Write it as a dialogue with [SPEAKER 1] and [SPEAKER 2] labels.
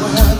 [SPEAKER 1] 좋아